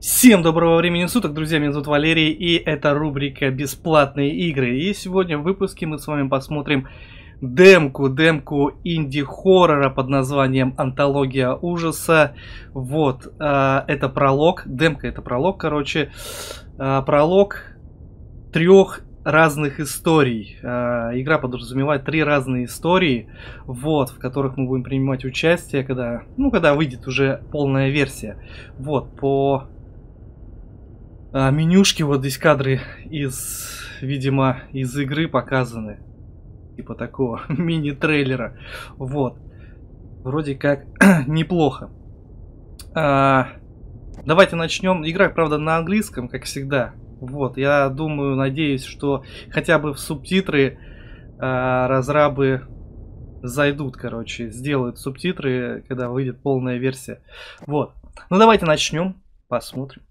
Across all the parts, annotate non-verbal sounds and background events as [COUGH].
Всем доброго времени суток, друзья, меня зовут Валерий, и это рубрика «Бесплатные игры». И сегодня в выпуске мы с вами посмотрим демку, демку инди-хоррора под названием «Антология ужаса». Вот, э, это пролог, демка это пролог, короче, э, пролог трех разных историй. Э, игра подразумевает три разные истории, вот, в которых мы будем принимать участие, когда, ну, когда выйдет уже полная версия. Вот, по а, менюшки, вот здесь кадры из, видимо, из игры показаны. Типа такого [LAUGHS] мини-трейлера. Вот. Вроде как [CLEARS THROAT] неплохо. А, давайте начнем. Игра, правда, на английском, как всегда. Вот, я думаю, надеюсь, что хотя бы в субтитры а, разрабы зайдут, короче, сделают субтитры, когда выйдет полная версия. Вот. Ну давайте начнем, посмотрим.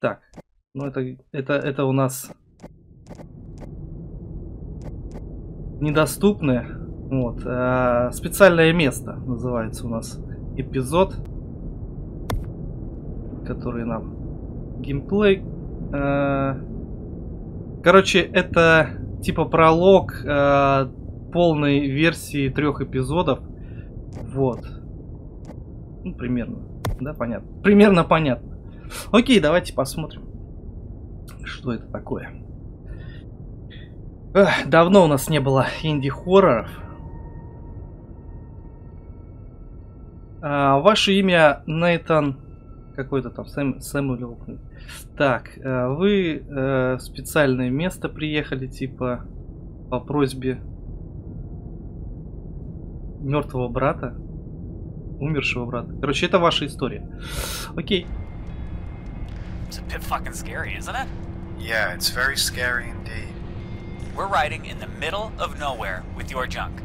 Так, ну это, это, это у нас недоступное. Вот, а, специальное место называется у нас эпизод, который нам геймплей. А, короче, это типа пролог а, полной версии трех эпизодов. Вот. Ну, примерно. Да, понятно. Примерно понятно. Окей, давайте посмотрим, что это такое. Эх, давно у нас не было инди-хорроров. А, ваше имя Нейтан какой-то там Сэм, Сэмюэл. Так, э, вы э, в специальное место приехали, типа по просьбе мертвого брата, умершего брата. Короче, это ваша история. Окей. It's a bit fucking scary, isn't it? Yeah, it's very scary indeed. We're riding in the middle of nowhere with your junk.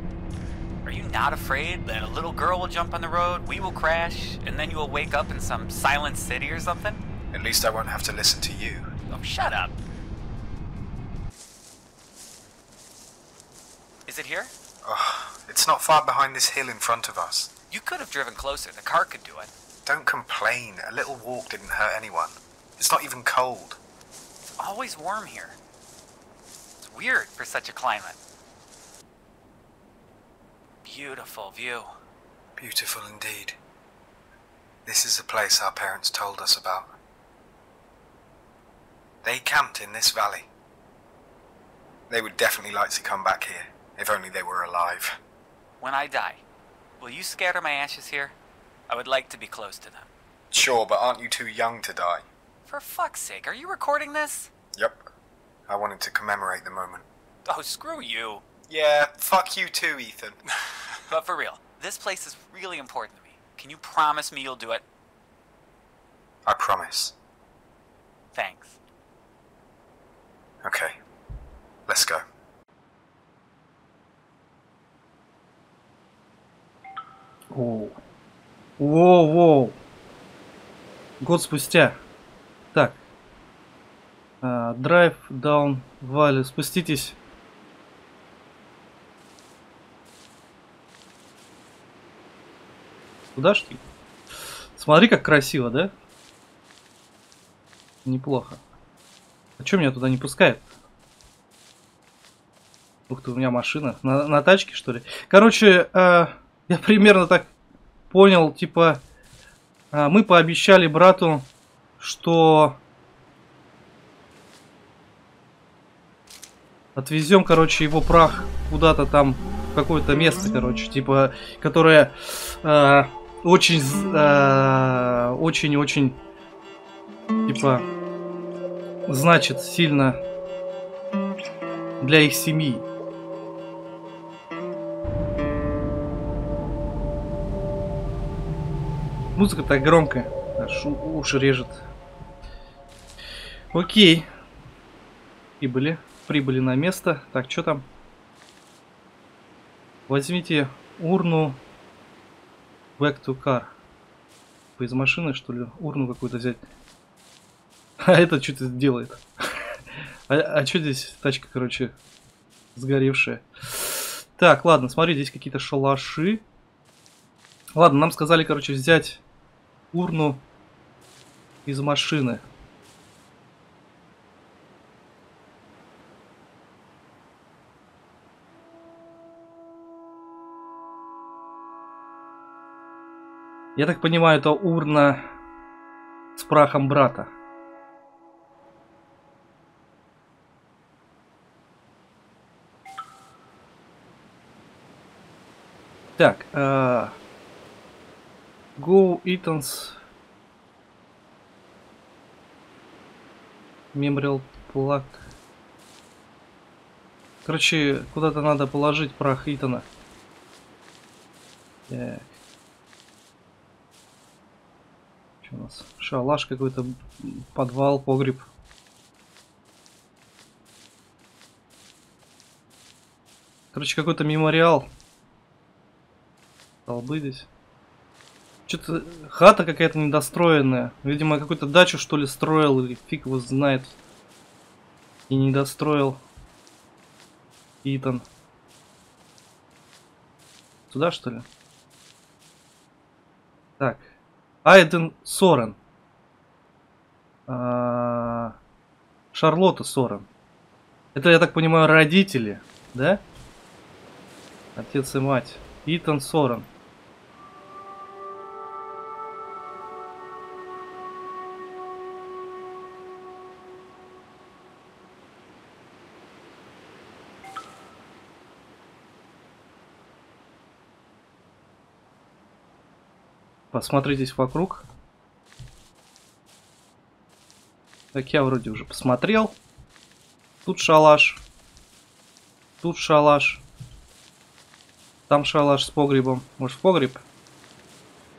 Are you not afraid that a little girl will jump on the road, we will crash, and then you will wake up in some silent city or something? At least I won't have to listen to you. Oh, shut up. Is it here? Oh, it's not far behind this hill in front of us. You could have driven closer. The car could do it. Don't complain. A little walk didn't hurt anyone. It's not even cold. It's always warm here. It's weird for such a climate. Beautiful view. Beautiful indeed. This is the place our parents told us about. They camped in this valley. They would definitely like to come back here, if only they were alive. When I die, will you scatter my ashes here? I would like to be close to them. Sure, but aren't you too young to die? For fuck's sake, are you recording this? Yep. I wanted to commemorate the moment. Oh, screw you. Yeah, fuck you too, Ethan. [LAUGHS] But for real, this place is really important to me. Can you promise me you'll do it? I promise. Thanks. Okay. Let's go. Воу. Воу, воу. Год спустя. Так. Драйв, даун, вали. Спуститесь. Куда ж ты? Смотри, как красиво, да? Неплохо. А что меня туда не пускает? Ух ты, у меня машина. На, на тачке, что ли? Короче, э, я примерно так понял, типа, э, мы пообещали брату, что отвезем, короче, его прах куда-то там, в какое-то место, короче, типа, которое э, очень, э, очень-очень, типа, значит сильно для их семьи. Музыка так громкая, аж уши режет. Окей. Прибыли. Прибыли на место. Так, что там? Возьмите урну Back to car. Из машины, что ли, урну какую-то взять. [LAUGHS] А это что-то делает. [LAUGHS] А, а что здесь тачка, короче, сгоревшая? Так, ладно, смотри, здесь какие-то шалаши. Ладно, нам сказали, короче, взять урну из машины. Я так понимаю, это урна с прахом брата. Так, uh, Go Eaton's Memorial Plaque. Короче, куда-то надо положить прах Итана. Так. Что у нас? Шалаш какой-то, подвал, погреб. Короче, какой-то мемориал. Столбы здесь. Что-то хата какая-то недостроенная. Видимо, какую-то дачу что ли строил, или фиг его знает. И недостроил. Итан. Сюда что ли? Так. Айден Сорен. А, Шарлотта Сорен. Это, я так понимаю, родители, да? Отец и мать. Итан Сорен. Посмотритесь вокруг. Так, я вроде уже посмотрел. Тут шалаш. Тут шалаш. Там шалаш с погребом. Может в погреб?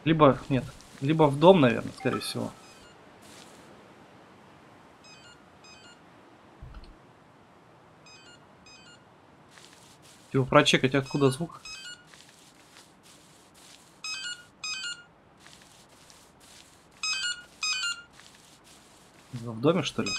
Либо, нет, либо в дом, наверное, скорее всего. Его прочекать, откуда звук. В доме, что ли?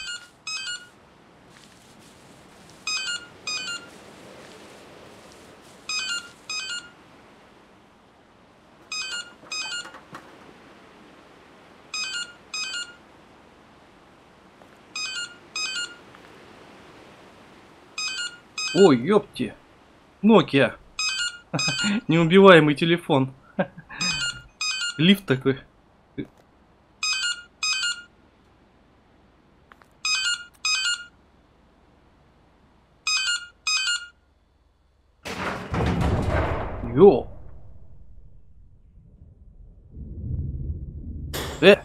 Ой, ёпти. Nokia. [LAUGHS] Неубиваемый телефон. [LAUGHS] Лифт такой. Йо. Э.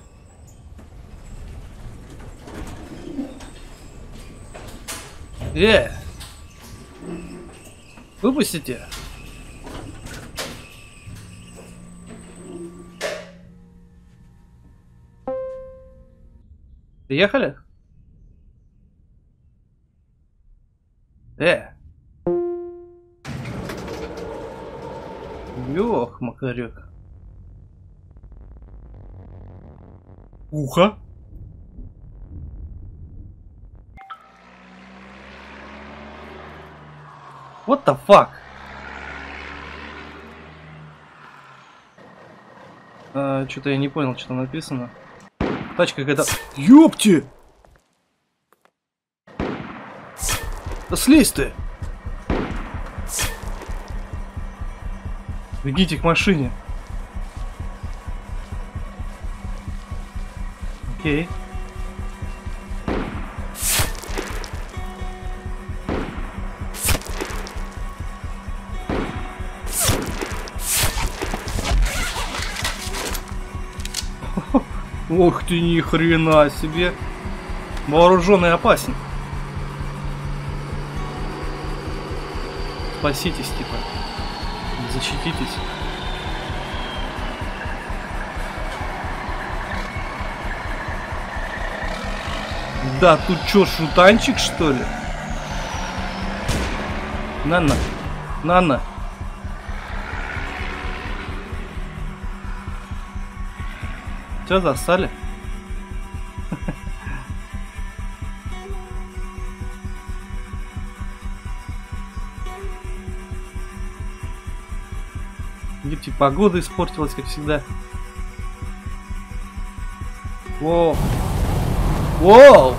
Э. Выпустите. Приехали? Э. Лех, Макарек. Ухо. What the fuck? А, Что-то я не понял, что написано. Тачка какая-то... Ёпти! Да слезь ты! Бегите к машине. Окей. Ух ты, ни хрена себе. Вооруженный опасен. Спаситесь, типа. Защититесь. Да, тут чё, шутанчик, что ли? На-на. На-на. Тебя застали? Погода испортилась, как всегда. Воу. Воу!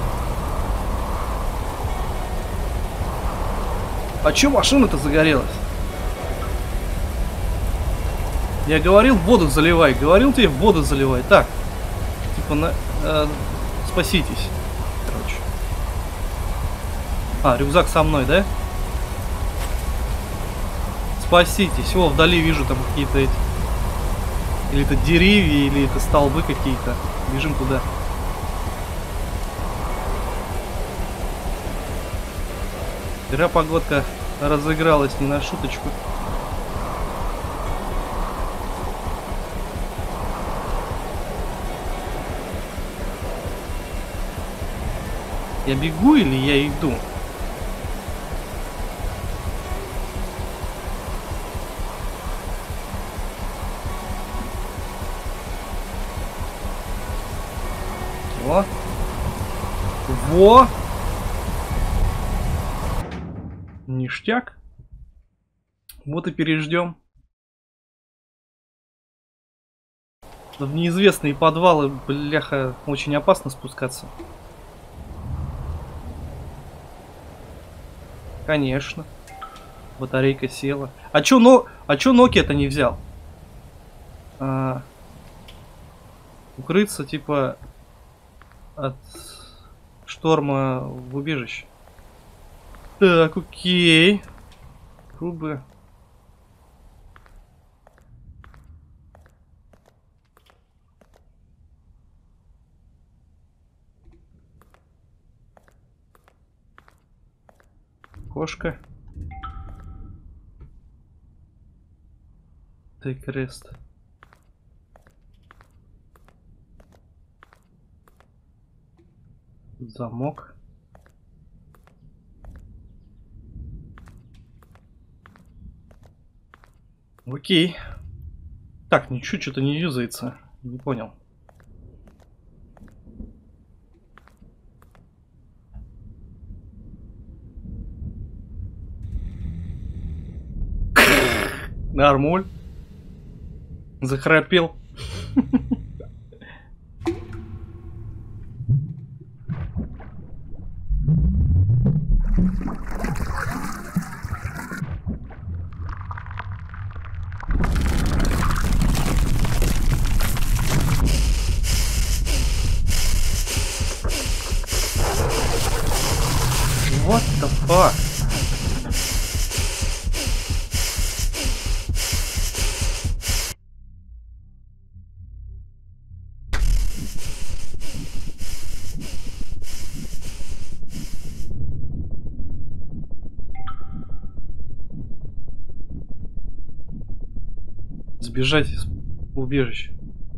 А чё машина-то загорелась? Я говорил, воду заливай. Говорил тебе, воду заливай. Так. Типа, на, э, спаситесь. Короче. А, рюкзак со мной, да? Спаситесь. О, вдали вижу там какие-то эти... Или это деревья, или это столбы какие-то. Бежим туда. Вчера погодка разыгралась не на шуточку. Я бегу или я иду? Во. Ништяк. Вот и переждем. В неизвестные подвалы, бляха, очень опасно спускаться. Конечно. Батарейка села. А чё, но... а чё Nokia-то не взял? А... Укрыться, типа, от шторма в убежище. Так, окей. Трубы. Кошка. Ты крест. Замок. Окей. Так, ничего, что-то не юзается. Не понял. Нормуль. Захрапел. [LAUGHS] What fuck? Сбежать из убежища.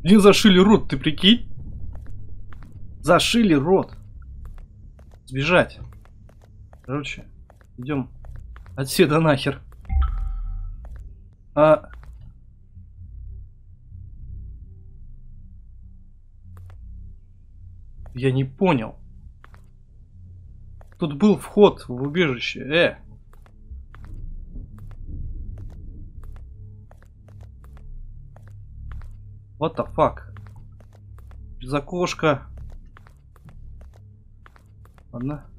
Блин, зашили рот, ты прикинь? Зашили рот. Сбежать. Короче, идем отсюда нахер. А... Я не понял. Тут был вход в убежище. Э. What the fuck? Без окошка. Ладно.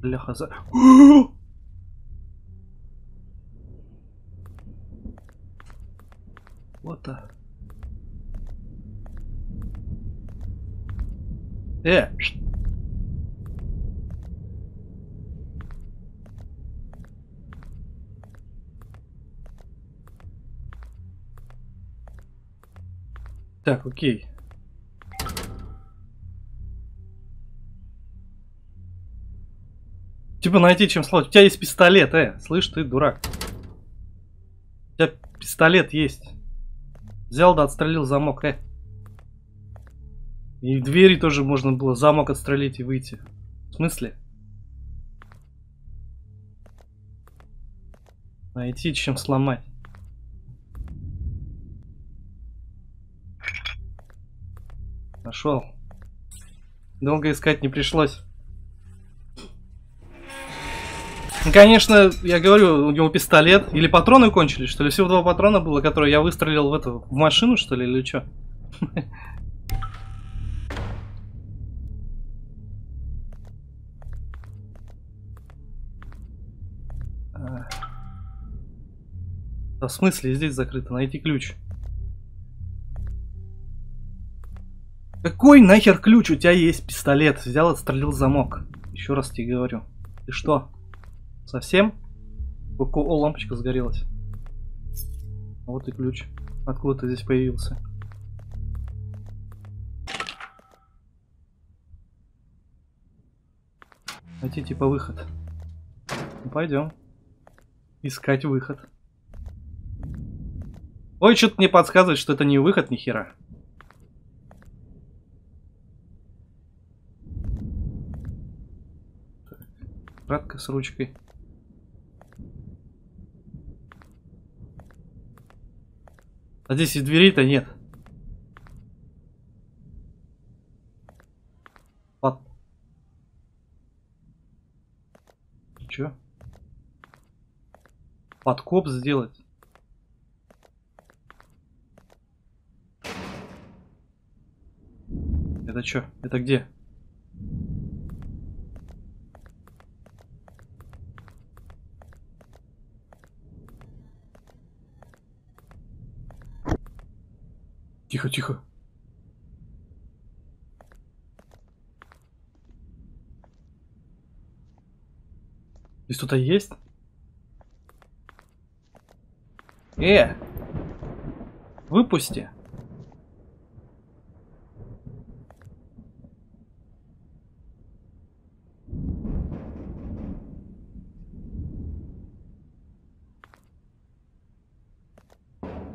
Бляха за... Вот а. Э! Так, окей. Типа найти чем слать. У тебя есть пистолет, э. Слышь, ты дурак. У тебя пистолет есть. Взял да отстрелил замок, э. И в двери тоже можно было замок отстрелить и выйти. В смысле? Найти, чем сломать. Нашел. Долго искать не пришлось. Ну, конечно, я говорю, у него пистолет. Или патроны кончились, что ли? Всего два патрона было, которые я выстрелил в эту в машину, что ли, или что? [LAUGHS] Да в смысле здесь закрыто? Найти ключ. Какой нахер ключ? У тебя есть пистолет. Взял, отстрелил замок. Еще раз тебе говорю. Ты что? Совсем? О, лампочка сгорелась. Вот и ключ. Откуда ты здесь появился? Найти типа выход. Ну, пойдем. Искать выход. Ой, что-то мне подсказывает, что это не выход ни хера. Кратко с ручкой. А здесь и дверей-то нет. Под... Чё? Подкоп сделать? Это что? Это где? Тихо, тихо. Здесь кто-то есть? Э! Выпусти!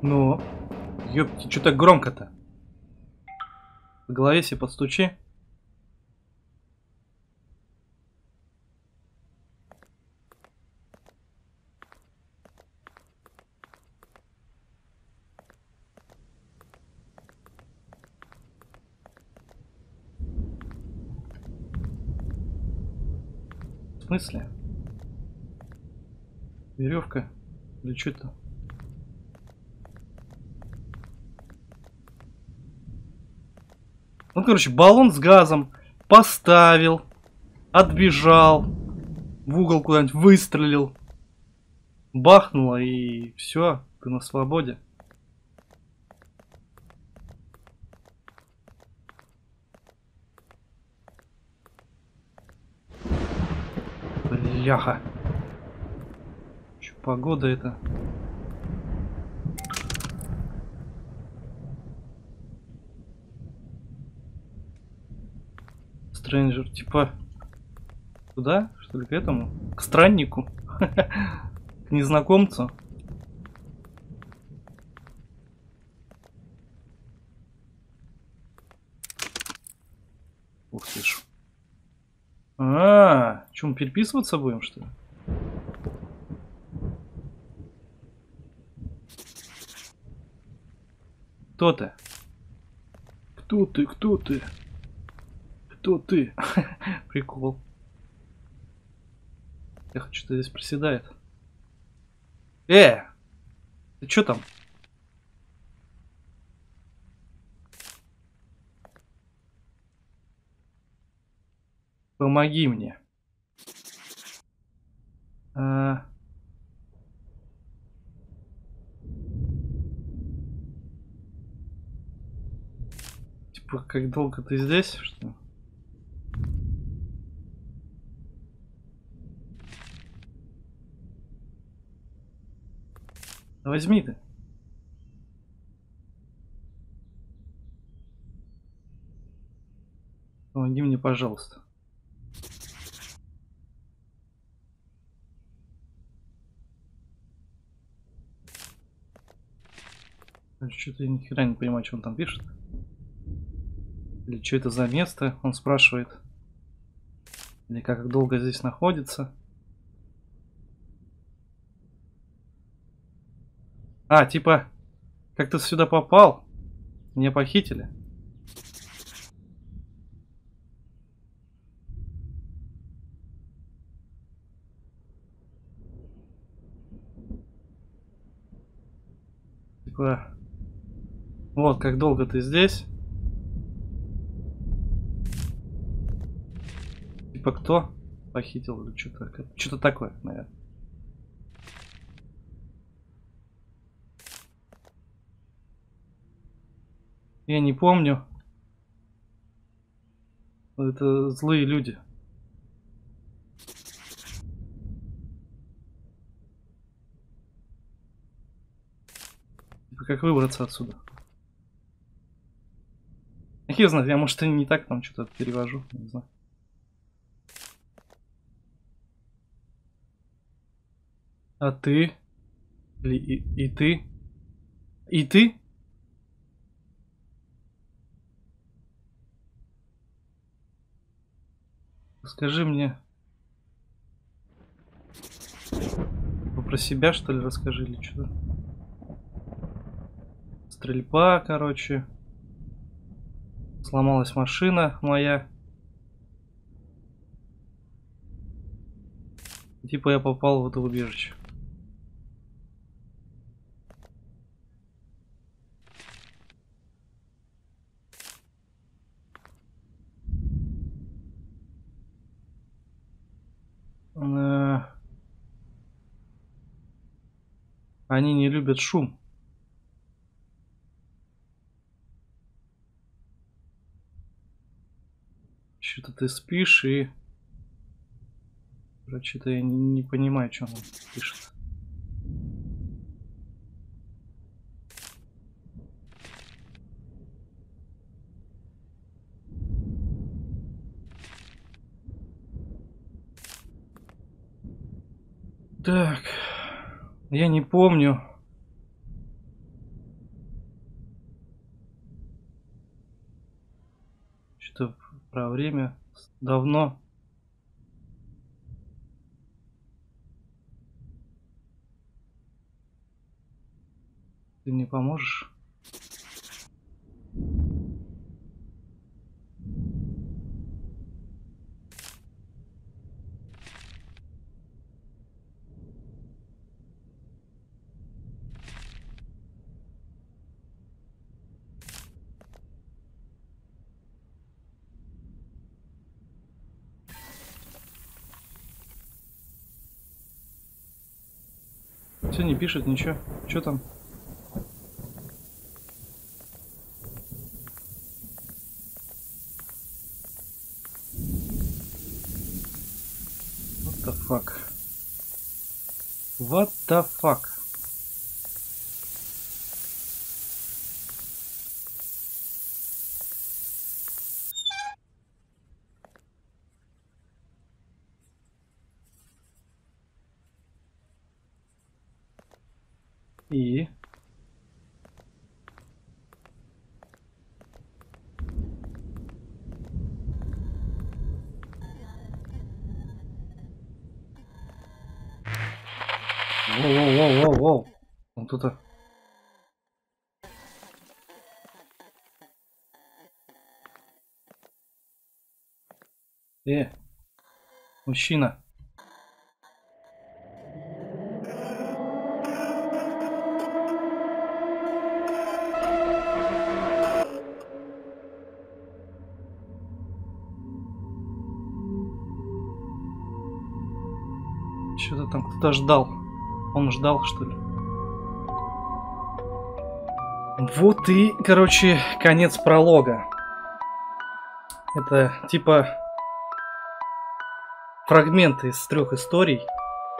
Ну, ёпти, что так громко-то? В голове себе подстучи. В смысле? Веревка? Или что это? Ну, короче, баллон с газом поставил, отбежал, в угол куда-нибудь выстрелил, бахнуло и все, ты на свободе. Бляха. Че погода это? Стрэнджер, типа... Туда? Что ли, к этому? К страннику? [LAUGHS] К незнакомцу? Ух ты ж. А, -а, -а мы переписываться будем, что ли? Кто ты? Кто ты? Кто ты? Кто ты? [LAUGHS] Прикол. Эх, что-то здесь приседает. Э! Ты что там? Помоги мне. А... Типа, как долго ты здесь, что ли? Возьми ты. Помоги мне, пожалуйста. Что-то я ни не понимаю, что он там пишет. Или что это за место, он спрашивает. Или как долго здесь находится. А, типа, как ты сюда попал? Меня похитили? Типа, вот, как долго ты здесь? Типа кто похитил или что-то? Такое, наверное. Я не помню. Это злые люди. Типа как выбраться отсюда? Я знаю, я может не так там что-то перевожу, не знаю. А ты? Или и, и ты? И ты? Скажи мне. Про себя, что ли, расскажи или что-то? Стрельба, короче. Сломалась машина моя. Типа я попал в это убежище. Э, они не любят шум. Что-то ты спишь и... Короче-то я не, не понимаю, что он пишет. Так, я не помню. Что про время давно. Ты не поможешь? Пишет ничего. Что там? What the fuck? What the fuck? И? Воу-воу-воу-воу-воу. Тут... Э, мужчина. Что-то там кто-то ждал. Он ждал, что ли? Вот и, короче, конец пролога. Это типа фрагменты из трех историй,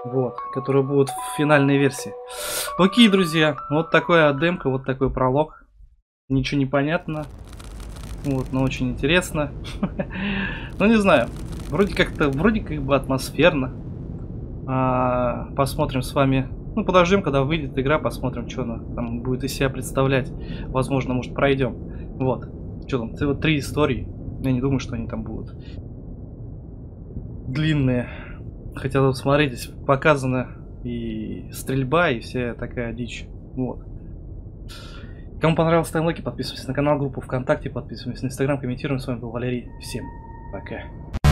вот, которые будут в финальной версии. Окей, друзья, вот такая демка, вот такой пролог. Ничего не понятно. Вот, но очень интересно. [LAUGHS] ну, не знаю. Вроде как-то, вроде как бы атмосферно. А, посмотрим с вами. Ну, подождем, когда выйдет игра, посмотрим, что она там будет из себя представлять. Возможно, может, пройдем. Вот. Что там? Вот три истории. Я не думаю, что они там будут длинные. Хотя тут, смотрите, показана и стрельба, и вся такая дичь. Вот. Кому понравилось, ставим лайки, подписывайтесь на канал, группу ВКонтакте, подписывайтесь на Инстаграм, комментируем. С вами был Валерий. Всем пока.